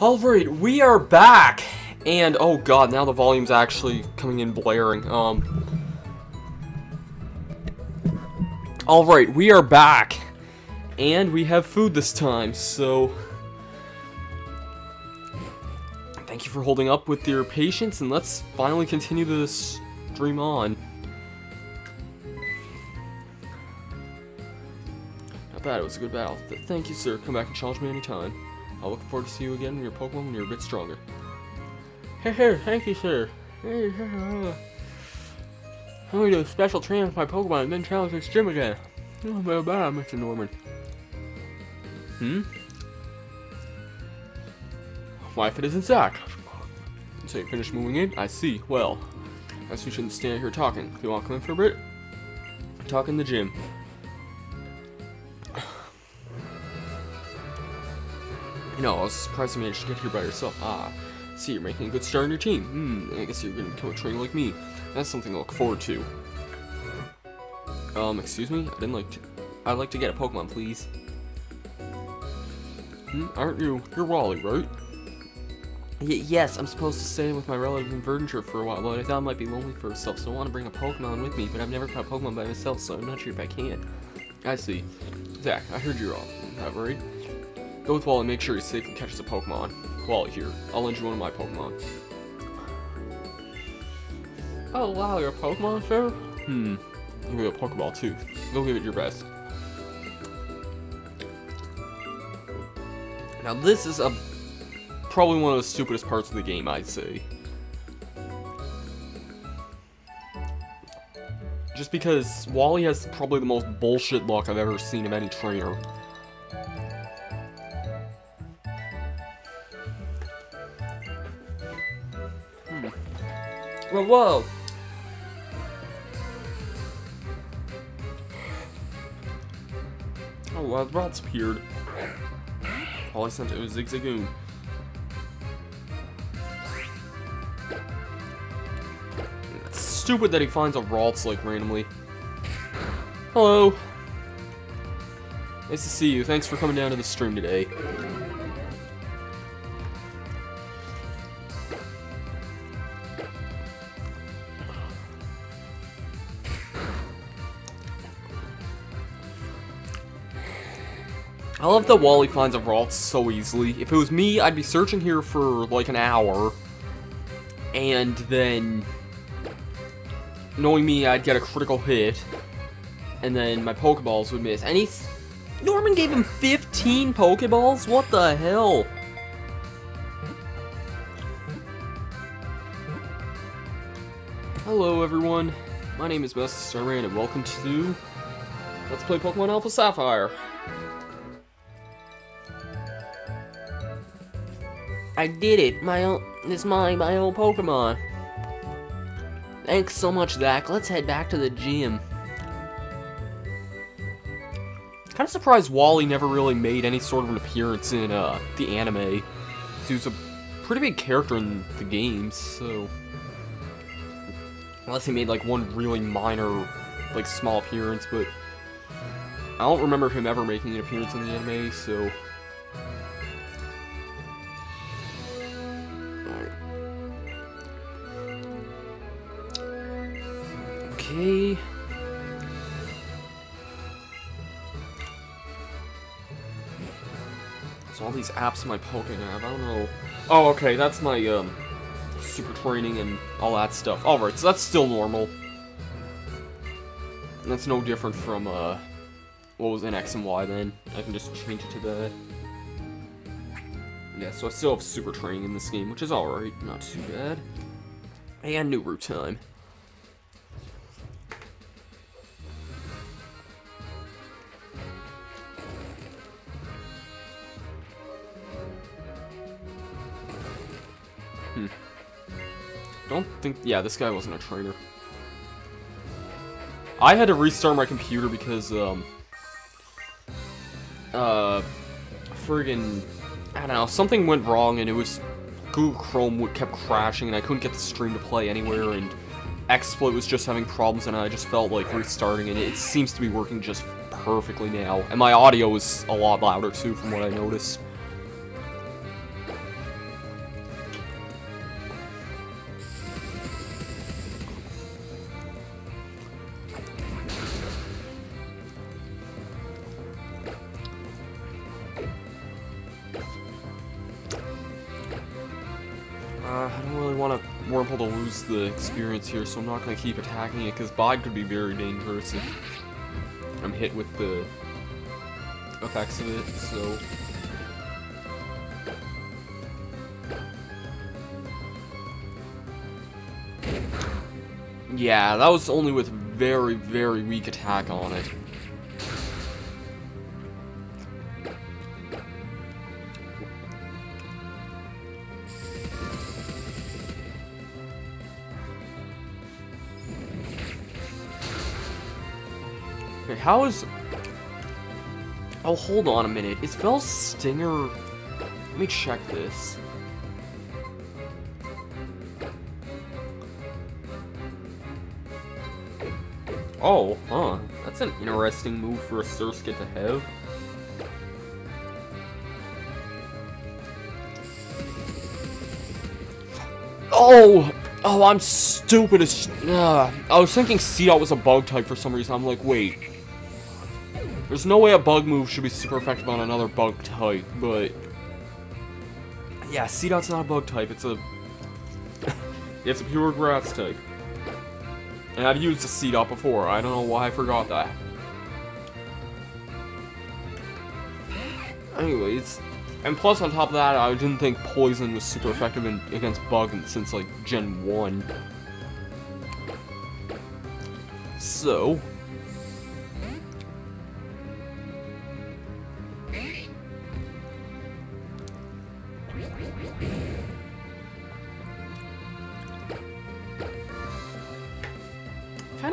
Alright, we are back! And, oh god, now the volume's actually coming in blaring. Um. Alright, we are back. And we have food this time, so. Thank you for holding up with your patience, and let's finally continue this stream on. Not bad, it was a good battle. Thank you, sir. Come back and challenge me anytime. I'll look forward to see you again in your Pokemon when you're a bit stronger. Hey, hey, thank you, sir. Hey, hey, hey. I'm going to do a special training with my Pokemon and then challenge this gym again. Oh, bye bye, Mr. Norman. Hmm? Why, if it isn't Zach? So you finished moving in? I see. Well, I guess we shouldn't stand here talking. You want to come in for a bit? Talk in the gym. You know, I was surprised you managed to get here by yourself. Ah, see, you're making a good start on your team. Hmm, I guess you're gonna become a trainer like me. That's something to look forward to. Um, excuse me? I didn't like to... I'd like to get a Pokemon, please. Hmm, aren't you? You're Wally, right? Y yes, I'm supposed to stay with my relative in Verdanturf for a while, but I thought I might be lonely for herself, so I want to bring a Pokemon with me, but I've never caught a Pokemon by myself, so I'm not sure if I can. I see. Zach, I heard you're all not worried. Go with Wally and make sure he safely catches a Pokemon. Wally here. I'll lend you one of my Pokemon. Oh wow, you're a Pokemon, sir? Hmm. You have a Pokeball too. Go give it your best. Now this is a probably one of the stupidest parts of the game, I'd say. Just because Wally has probably the most bullshit luck I've ever seen of any trainer. Whoa, whoa! Oh, wow, the appeared. All I sent it was Zigzagoon. It's stupid that he finds a Ralts, like, randomly. Hello. Nice to see you. Thanks for coming down to the stream today. I love that Wally finds a Ralts so easily. If it was me, I'd be searching here for like an hour. And then... Knowing me, I'd get a critical hit. And then my Pokeballs would miss. And he's... Norman gave him 15 Pokeballs? What the hell? Hello everyone, my name is Best Starman and welcome to Let's Play Pokemon Alpha Sapphire. I did it. My own, it's my my old Pokemon. Thanks so much, Zach. Let's head back to the gym. Kind of surprised Wally never really made any sort of an appearance in uh, the anime. He was a pretty big character in the games, so... Unless he made like one really minor, like small appearance, but... I don't remember him ever making an appearance in the anime, so... Okay. So all these apps in my Pokémon, I don't know. Oh, okay, that's my, um, super training and all that stuff. Alright, so that's still normal. That's no different from, uh, what was in X and Y then. I can just change it to that. Yeah, so I still have super training in this game, which is alright, not too bad. And new route time. Think... Yeah, this guy wasn't a trainer. I had to restart my computer because, um... Uh... Friggin... I don't know, something went wrong and it was... Google Chrome kept crashing and I couldn't get the stream to play anywhere and XSplit was just having problems and I just felt like restarting and it seems to be working just perfectly now. And my audio is a lot louder too from what I noticed. Want to Wurmple to lose the experience here, so I'm not going to keep attacking it, because Bide could be very dangerous if I'm hit with the effects of it, so... Yeah, that was only with very, very weak attack on it. How is... Oh, hold on a minute. Is Fell Stinger... Let me check this. Oh, huh. That's an interesting move for a Surskit to have. Oh! Oh, I'm stupid as... Uh, I was thinking Seedot was a bug type for some reason. I'm like, wait. There's no way a bug move should be super effective on another bug type, but... Yeah, Seedot's not a bug type. It's a... it's a pure grass type. And I've used the Seedot before. I don't know why I forgot that. Anyways, and plus on top of that, I didn't think Poison was super effective in, against Bug since like Gen 1. So...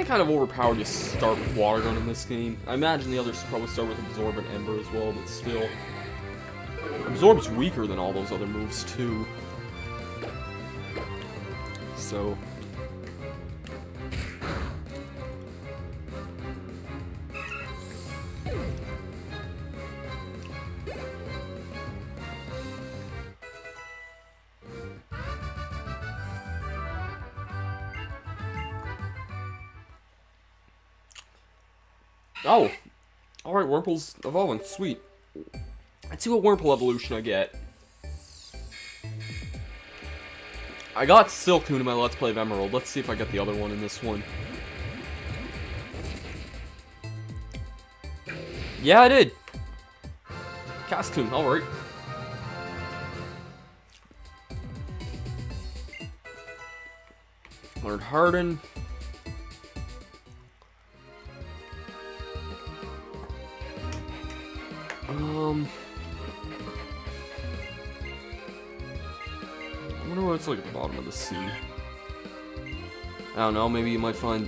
kind of overpowered to start with Water Gun in this game. I imagine the others probably start with Absorb and Ember as well, but still. Absorb's weaker than all those other moves, too. So... Oh! Alright, Wurmple's evolving. Sweet. Let's see what Wurmple evolution I get. I got Silcoon in my Let's Play of Emerald. Let's see if I get the other one in this one. Yeah, I did. Cascoon, alright. Lord Harden. Like at the bottom of the sea. I don't know, maybe you might find,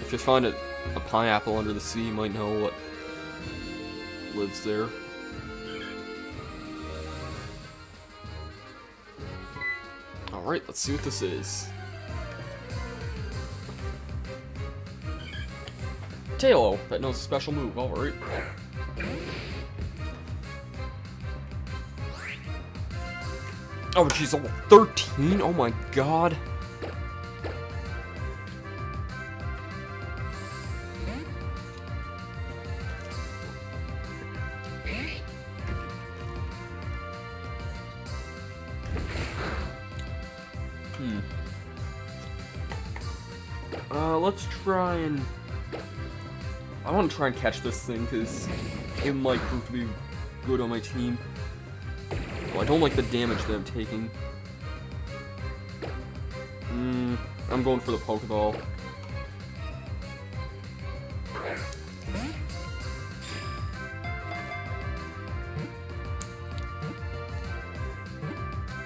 if you find a, a pineapple under the sea, you might know what lives there. Alright, let's see what this is. Taillow, that knows a special move, alright. Oh, jeez, level 13? Oh my god. Hmm. Uh, let's try and... I want to try and catch this thing, because it might prove to be good on my team. Well, I don't like the damage that I'm taking. Hmm, I'm going for the Pokeball.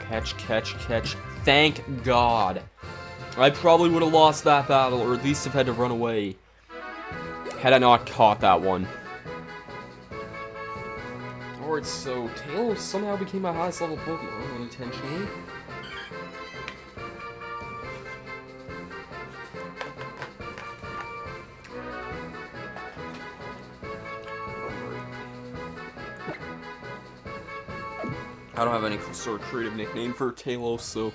Catch, catch, catch. Thank God. I probably would have lost that battle, or at least have had to run away. Had I not caught that one. Alright, so Tail somehow became my highest level Pokemon unintentionally. I don't have any sort of creative nickname for Taillow, so...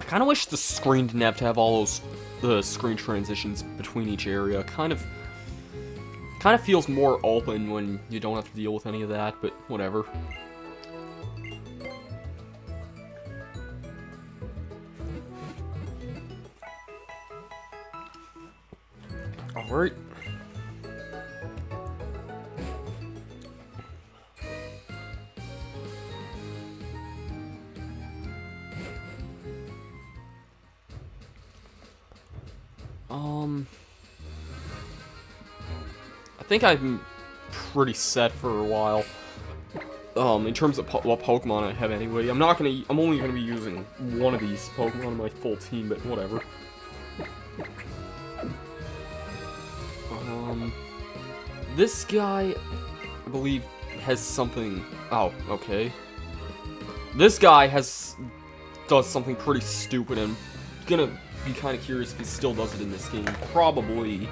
I kind of wish the screen didn't have to have all those the screen transitions between each area. Kind of Kind of feels more open when you don't have to deal with any of that, but whatever. Alright. Um, I think I'm pretty set for a while. Um, in terms of po what Pokemon I have anyway. I'm not gonna. I'm only gonna be using one of these Pokemon on my full team, but whatever. Um, this guy, I believe, has something. Oh, okay. This guy has does something pretty stupid, and gonna be kind of curious if he still does it in this game. Probably.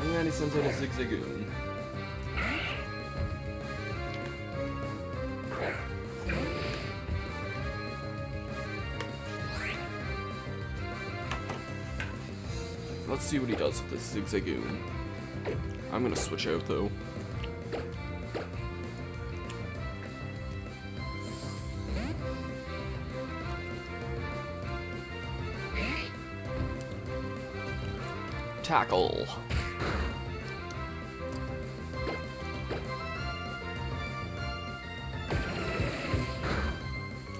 And he sends out a Zigzagoon. Let's see what he does with this Zigzagoon. I'm gonna switch out though. Tackle.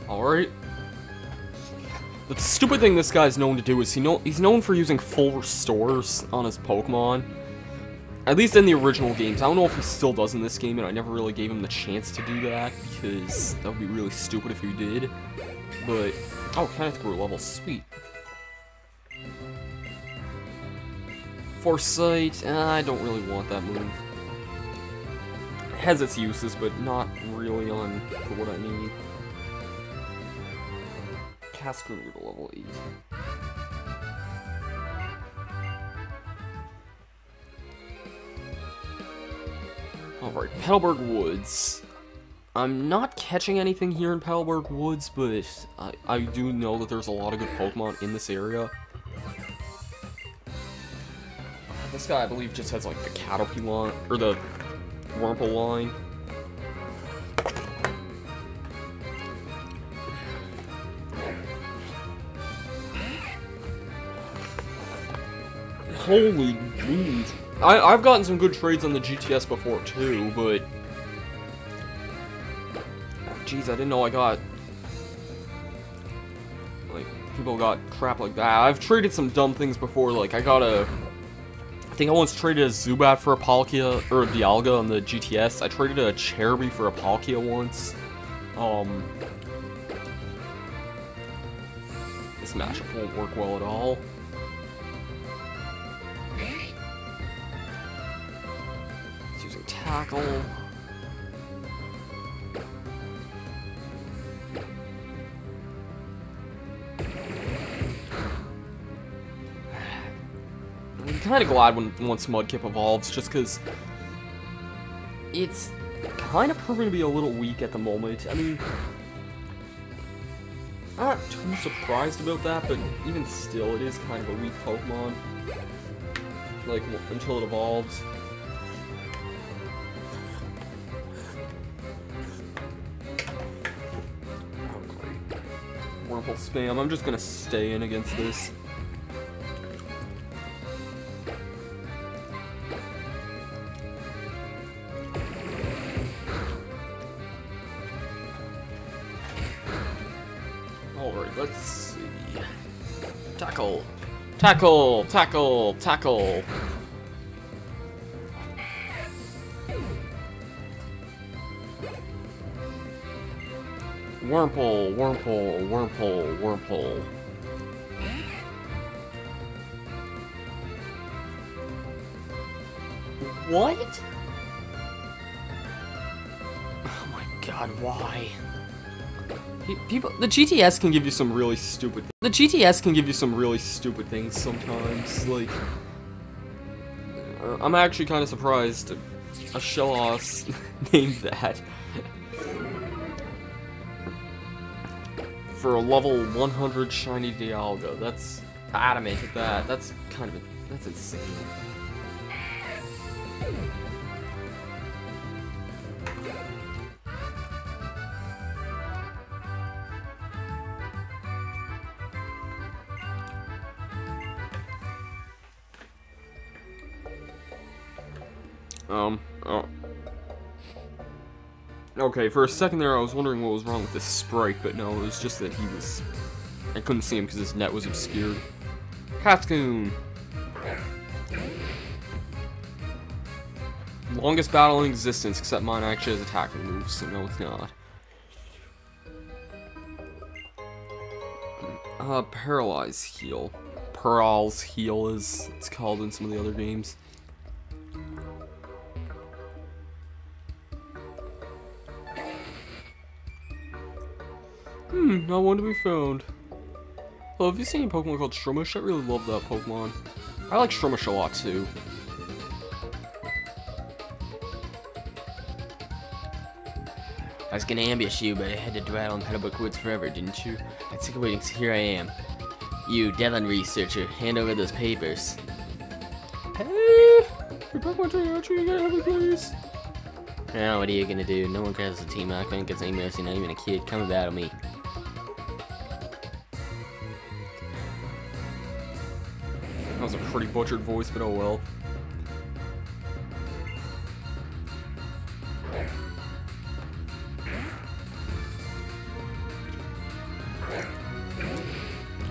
Alright. The stupid thing this guy's known to do is he know he's known for using full restores on his Pokemon. At least in the original games. I don't know if he still does in this game, and I never really gave him the chance to do that, because that would be really stupid if he did. But, oh, Kenneth grew level, sweet. Foresight, I don't really want that move. It has its uses, but not really on for what I need. Cascade to level 8. Alright, Petalburg Woods. I'm not catching anything here in Petalburg Woods, but I, I do know that there's a lot of good Pokemon in this area. This guy, I believe, just has like the Caterpie line, or the Wurmple line. Holy jeez. I've gotten some good trades on the GTS before too, but... Jeez, I didn't know I got... Like, people got crap like that. I've traded some dumb things before, like, I got a... I think I once traded a Zubat for a Palkia, or Dialga on the GTS. I traded a Cherubi for a Palkia once. Um... This matchup won't work well at all. tackle. Kind of glad when once Mudkip evolves, just because it's kind of proving to be a little weak at the moment. I mean, not too surprised about that, but even still, it is kind of a weak Pokemon. Like, until it evolves. Oh, great. Wormhole spam. I'm just gonna stay in against this. Tackle! Tackle! Tackle! Wurmple, Wurmple, Wurmple, Wurmple. What? Oh my god, why? People, the GTS can give you some really stupid. Things. The GTS can give you some really stupid things sometimes. Like, uh, I'm actually kind of surprised a Shellos named that. for a level 100 shiny Dialga. That's adamant at that. That's kind of that's insane. Okay, for a second there I was wondering what was wrong with this sprite, but no, it was just that he was... I couldn't see him because his net was obscured. Cascoon! Longest battle in existence, except mine actually has attacking moves, so no it's not. Uh, Paralyze Heal. Parlyz Heal is it's called in some of the other games. Hmm, not one to be found. Well, have you seen a Pokemon called Shroomish? I really love that Pokemon. I like Shroomish a lot, too. I was gonna ambush you, but I had to dwell in Petalburg Woods forever, didn't you? I sick of waiting, so here I am. You, Devon researcher, hand over those papers. Hey! Your Pokemon training archery, you gotta help me, please. Now, what are you gonna do? No one crosses the team icon, gets any mercy, not even a kid. Come and battle me. Was a pretty butchered voice, but oh well.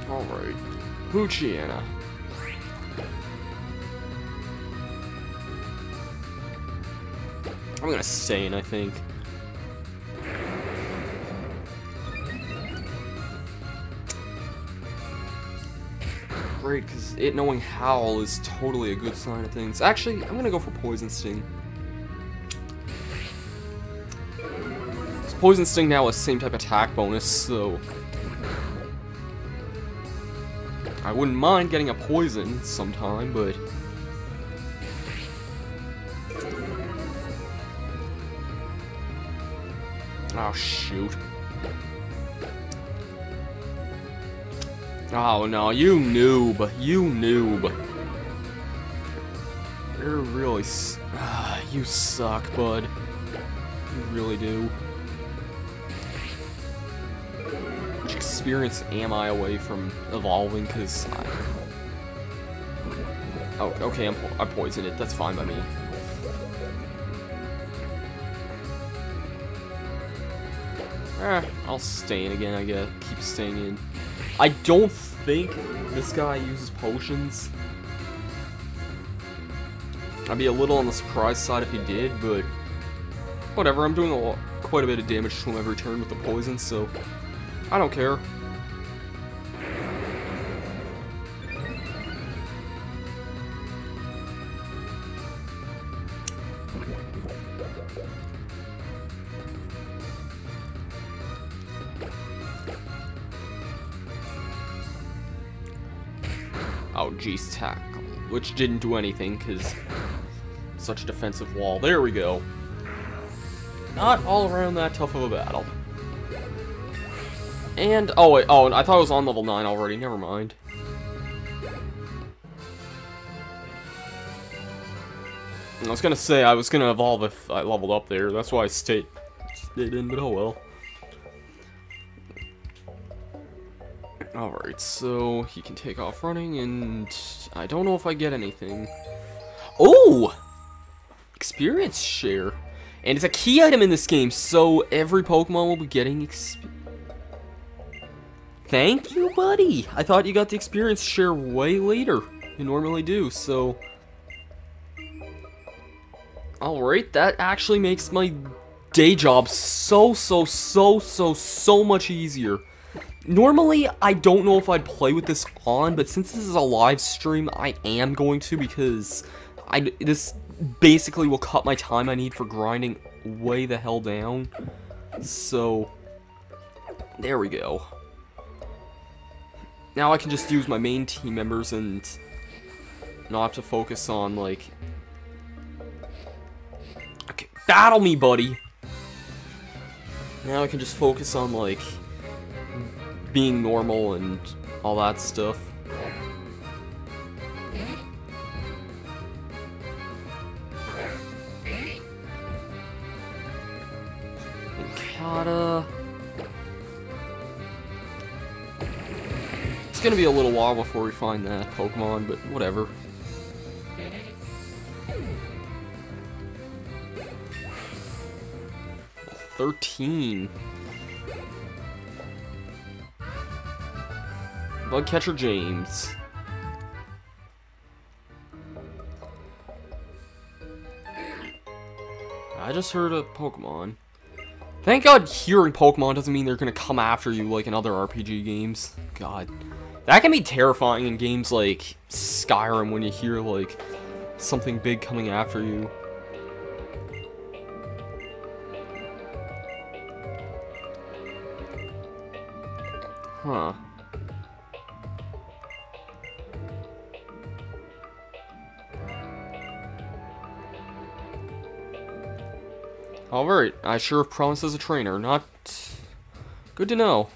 Alright. Luciana. I'm gonna in, I think. Great, because it knowing Howl is totally a good sign of things. Actually, I'm gonna go for Poison Sting. Poison Sting now has same type attack bonus, so... I wouldn't mind getting a poison sometime, but... Oh, shoot. Oh, no, you noob. You noob. You're really... Uh, you suck, bud. You really do. Much experience am I away from evolving? Because I... Oh, okay, I'm po I poisoned it. That's fine by me. Eh, I'll stay in again, I guess. Keep staying in. I don't think this guy uses potions. I'd be a little on the surprise side if he did, but whatever. I'm doing a lot, quite a bit of damage to him every turn with the poison, so I don't care. Geez, tackle. Which didn't do anything, because such a defensive wall. There we go. Not all around that tough of a battle. And, oh wait, oh, I thought I was on level 9 already, never mind. I was gonna say, I was gonna evolve if I leveled up there, that's why I stayed, stayed in, but oh well. Alright, so he can take off running, and I don't know if I get anything. Oh! Experience share. And it's a key item in this game, so every Pokemon will be getting Thank you, buddy! I thought you got the experience share way later. You normally do, so... Alright, that actually makes my day job so, so, so, so, so much easier. Normally, I don't know if I'd play with this on, but since this is a live stream, I am going to because I this basically will cut my time I need for grinding way the hell down. So, there we go. Now I can just use my main team members and not have to focus on, like... Okay, battle me, buddy! Now I can just focus on, like, being normal and all that stuff. Kata. It's gonna be a little while before we find that Pokemon, but whatever. Thirteen. Bugcatcher James. I just heard a Pokemon. Thank God hearing Pokemon doesn't mean they're gonna come after you like in other RPG games. God. That can be terrifying in games like Skyrim when you hear like something big coming after you. Huh. Alright, I sure promised as a trainer, not... Good to know.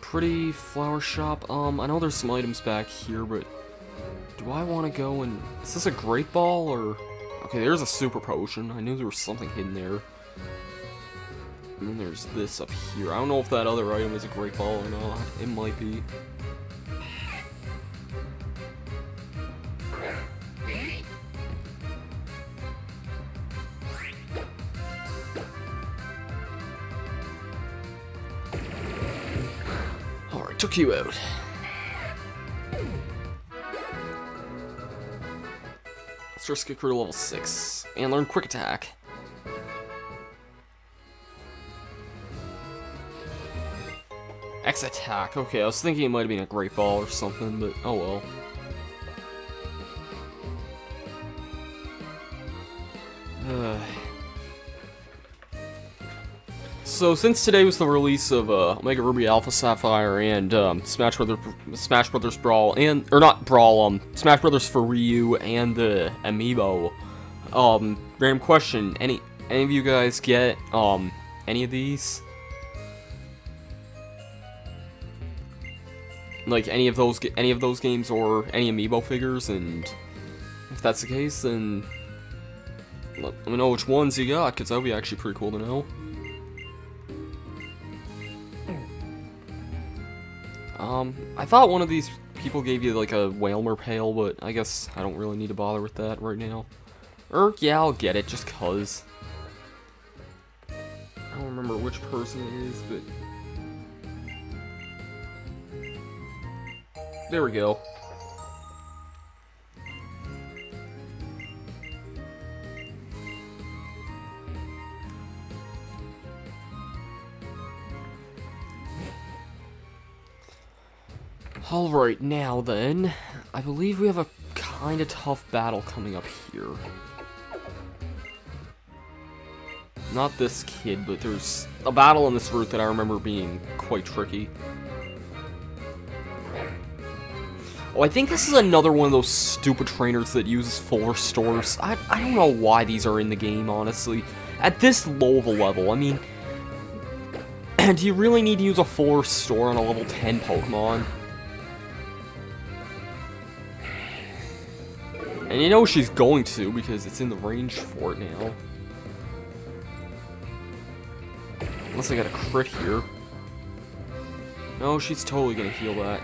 Pretty flower shop, um, I know there's some items back here, but... Do I want to go and... Is this a Great Ball, or... Okay, there's a Super Potion, I knew there was something hidden there. And then there's this up here, I don't know if that other item is a Great Ball or not, it might be. Out. Let's to level 6 and learn Quick Attack. X Attack. Okay, I was thinking it might have been a Great Ball or something, but oh well. Uh. So since today was the release of uh, Omega Ruby Alpha Sapphire and um, Smash Brothers Smash Brothers Brawl and or not Brawl, um Smash Brothers for Wii U and the Amiibo. Um, random question: Any any of you guys get um any of these? Like any of those any of those games or any Amiibo figures? And if that's the case, then let me know which ones you got, because that would be actually pretty cool to know. Um, I thought one of these people gave you like a Wailmer Pail, but I guess I don't really need to bother with that right now. Or, yeah, I'll get it just cuz. I don't remember which person it is, but... There we go. Alright, now then, I believe we have a kind of tough battle coming up here. Not this kid, but there's a battle on this route that I remember being quite tricky. Oh, I think this is another one of those stupid trainers that uses full restores. I, I don't know why these are in the game, honestly. At this low of a level, I mean... do you really need to use a full restore on a level 10 Pokemon? And you know she's going to because it's in the range for it now. Unless I got a crit here. No, she's totally gonna heal that.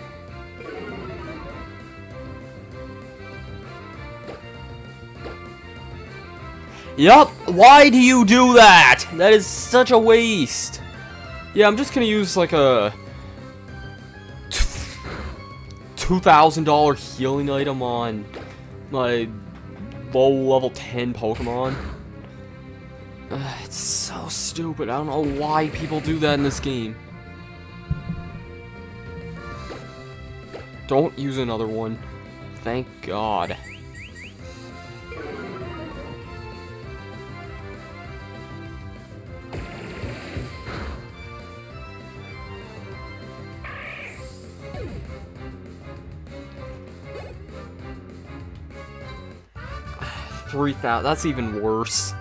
Yup, why do you do that? That is such a waste. Yeah, I'm just gonna use like a $2,000 healing item on my low level 10 Pokemon. Uh, it's so stupid. I don't know why people do that in this game. Don't use another one. Thank God. 3,000. That's even worse.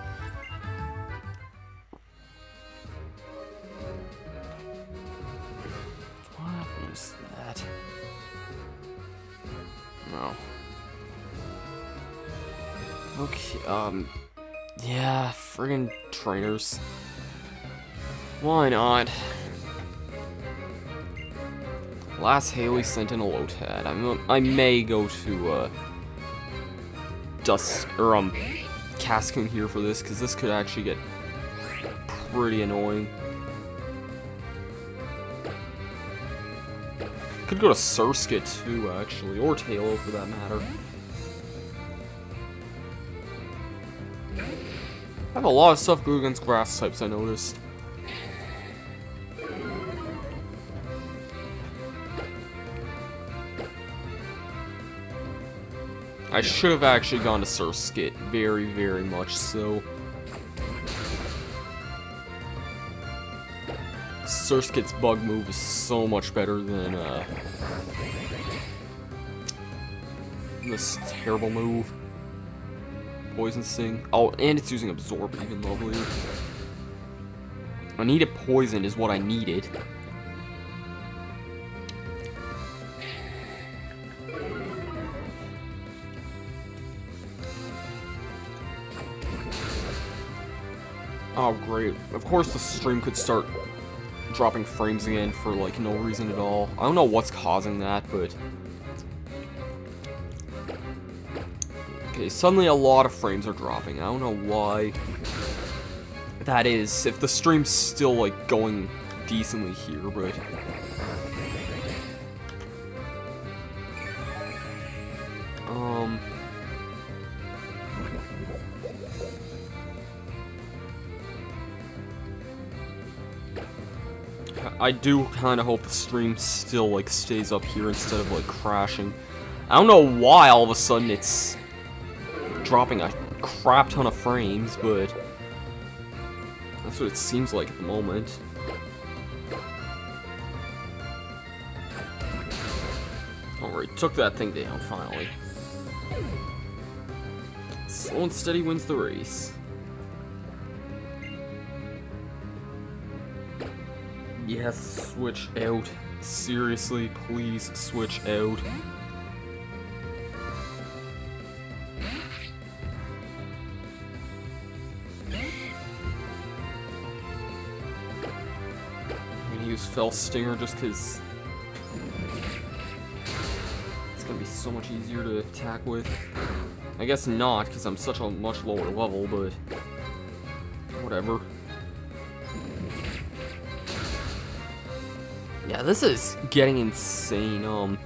What is that? No. Okay, um... Yeah, friggin' trainers. Why not? Last Haley Sentinel OTAD. I'm, I may go to, uh... Dust, or, um, Cascoon here for this, because this could actually get pretty annoying. Could go to Surskit too, actually, or Taillow for that matter. I have a lot of stuff good against grass types, I noticed. I should have actually gone to Surskit, very, very much so. Surskit's bug move is so much better than uh, this terrible move. Poison Sting. Oh, and it's using Absorb, even lovelier. I needed Poison is what I needed. Oh, great. Of course the stream could start dropping frames again for, like, no reason at all. I don't know what's causing that, but... Okay, suddenly a lot of frames are dropping. I don't know why that is. If the stream's still, like, going decently here, but... I do kind of hope the stream still, like, stays up here instead of, like, crashing. I don't know why all of a sudden it's dropping a crap ton of frames, but that's what it seems like at the moment. Alright, took that thing down, finally. Slow and steady wins the race. Yes, switch out. Seriously, please switch out. I'm gonna use Fell Stinger just because it's gonna be so much easier to attack with. I guess not, because I'm such a much lower level, but whatever. This is getting insane, um...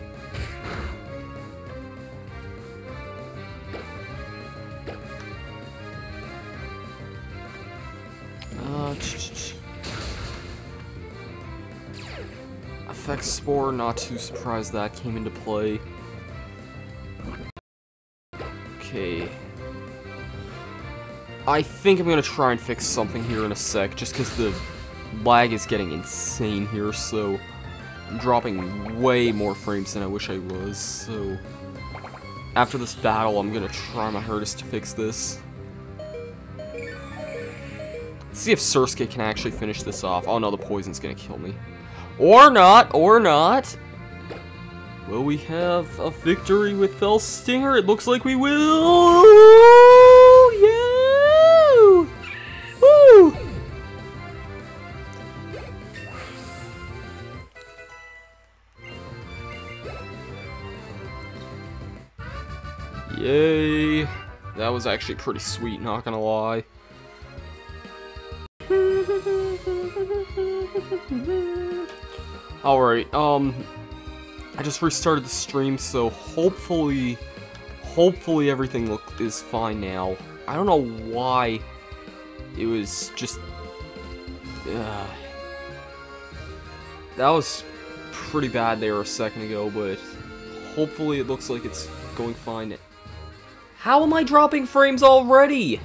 Uh, Effect Spore, not too surprised that came into play. Okay. I think I'm gonna try and fix something here in a sec, just because the lag is getting insane here, so I'm dropping way more frames than I wish I was, so after this battle, I'm gonna try my hardest to fix this. Let's see if Surskit can actually finish this off. Oh no, the poison's gonna kill me. Or not, or not. Will we have a victory with Fell Stinger? It looks like we will! Was actually pretty sweet, not gonna lie. Alright, um, I just restarted the stream, so hopefully, hopefully everything look is fine now. I don't know why it was just, uh, that was pretty bad there a second ago, but hopefully it looks like it's going fine. How am I dropping frames already?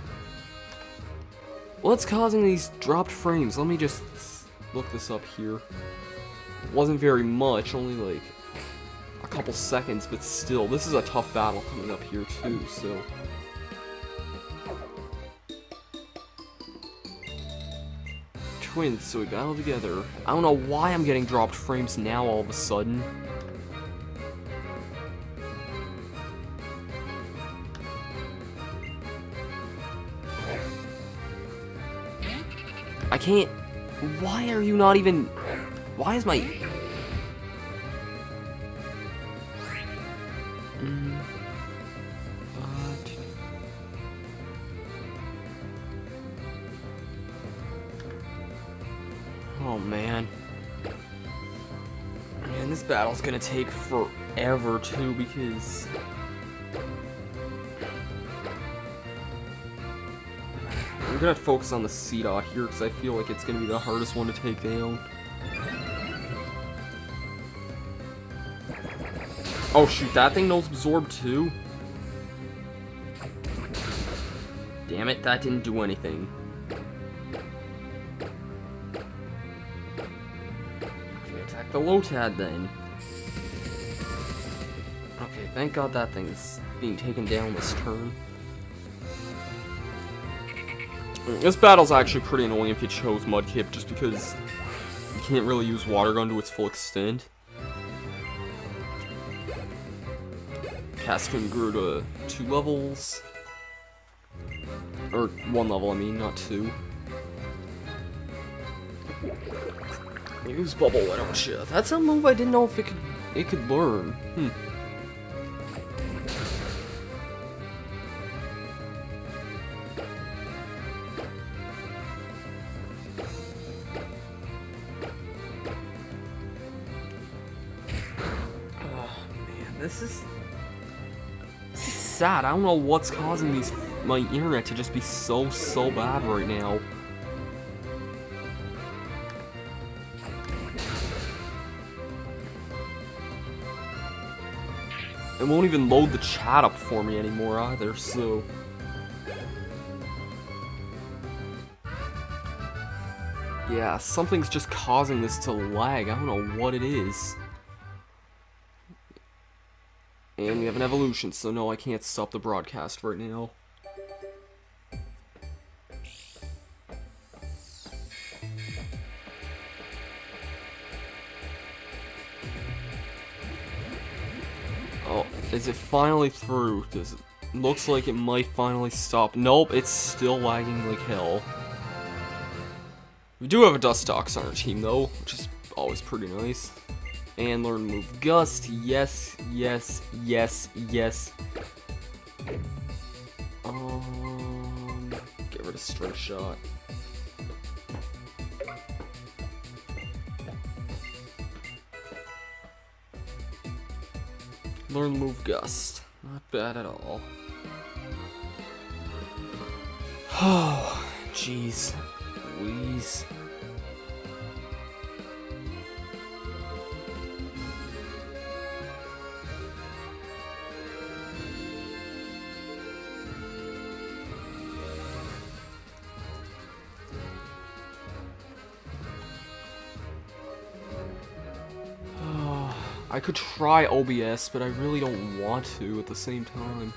What's causing these dropped frames? Let me just look this up here. wasn't very much, only like a couple seconds, but still, this is a tough battle coming up here too, so... Twins, so we battle together. I don't know why I'm getting dropped frames now all of a sudden. Can't... Why are you not even... Why is my... Mm. Oh, man. Man, this battle's gonna take forever, too, because... I'm gonna focus on the Seedot here, because I feel like it's gonna be the hardest one to take down. Oh shoot, that thing knows Absorb too? Damn it, that didn't do anything. Okay, attack the Lotad then. Okay, thank god that thing's being taken down this turn. This battle's actually pretty annoying if you chose Mudkip, just because you can't really use Water Gun to its full extent. Cascoon grew to two levels. Or one level, I mean, not two. Use Bubble why don't Shit, That's a move I didn't know if it could it could learn. Hmm. Sad. I don't know what's causing these my internet to just be so, so bad right now. It won't even load the chat up for me anymore either, so... Yeah, something's just causing this to lag. I don't know what it is. And we have an evolution, so no, I can't stop the broadcast right now. Oh, is it finally through? Does it looks like it might finally stop. Nope, it's still lagging like hell. We do have a Dustox on our team though, which is always pretty nice and learn move gust. Yes, yes, yes, yes. Um, get rid of String Shot. Learn move gust. Not bad at all. Oh, jeez. Please. Could try OBS, but I really don't want to at the same time.